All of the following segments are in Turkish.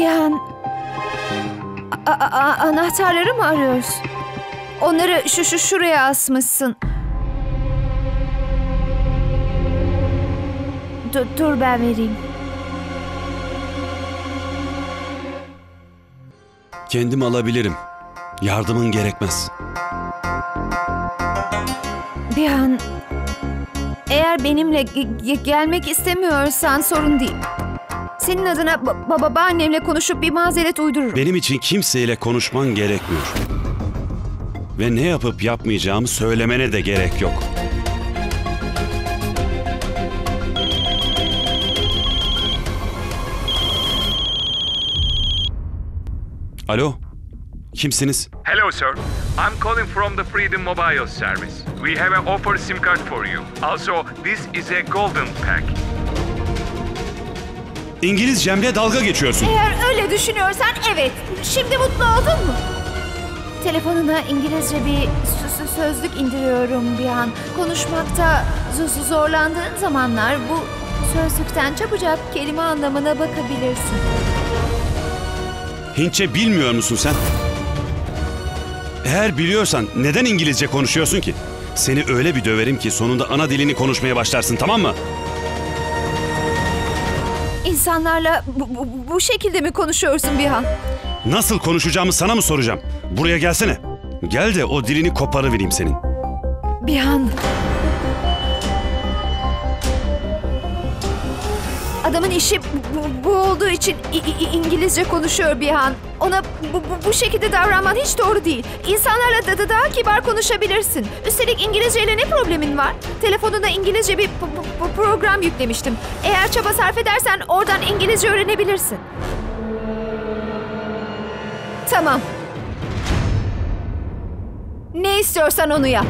Bir an... A- a- anahtarları mı arıyoruz? Onları şu şu şuraya asmışsın. Dur, dur ben vereyim. Kendim alabilirim. Yardımın gerekmez. Bir an... Eğer benimle ge- ge- gelmek istemiyorsan sorun değil. Senin adına ba- ba- babaannemle konuşup bir mazeret uydururum. Benim için kimseyle konuşman gerekmiyor. Ve ne yapıp yapmayacağımı söylemene de gerek yok. Alo, kimsiniz? Hello, sir. I'm calling from the Freedom Mobile service. We have an offer SIM card for you. Also, this is a golden pack. İngilizcemle dalga geçiyorsun. Eğer öyle düşünüyorsan evet. Şimdi mutlu oldun mu? Telefonuna İngilizce bir sö- sö- sözlük indiriyorum bir an. Konuşmakta zorlandığın zamanlar bu sözlükten çabucak kelime anlamına bakabilirsin. Hintçe bilmiyor musun sen? Eğer biliyorsan neden İngilizce konuşuyorsun ki? Seni öyle bir döverim ki sonunda ana dilini konuşmaya başlarsın tamam mı? İnsanlarla bu, bu, bu şekilde mi konuşuyorsun bir an? Nasıl konuşacağımı sana mı soracağım? Buraya gelsene. Gel de o dilini koparıvereyim senin. Bir an. Adamın işi bu, bu- olduğu için İngilizce konuşuyor bir an. Ona bu, bu, bu şekilde davranman hiç doğru değil. İnsanlarla da, da daha kibar konuşabilirsin. Üstelik İngilizceyle ne problemin var? Telefonuna İngilizce bir program yüklemiştim. Eğer çaba sarf edersen oradan İngilizce öğrenebilirsin. Tamam. Ne istiyorsan onu yap.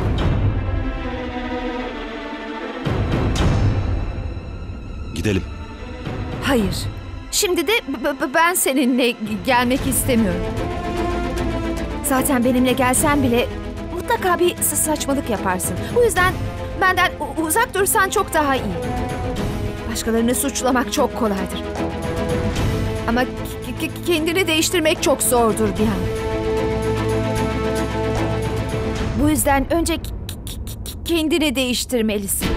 Gidelim. Hayır. Şimdi de ben seninle gelmek istemiyorum. Zaten benimle gelsen bile mutlaka bir saçmalık yaparsın. Bu yüzden benden uzak dursan çok daha iyi. Başkalarını suçlamak çok kolaydır. Ama kendini değiştirmek çok zordur bir an. Bu yüzden önce kendini değiştirmelisin.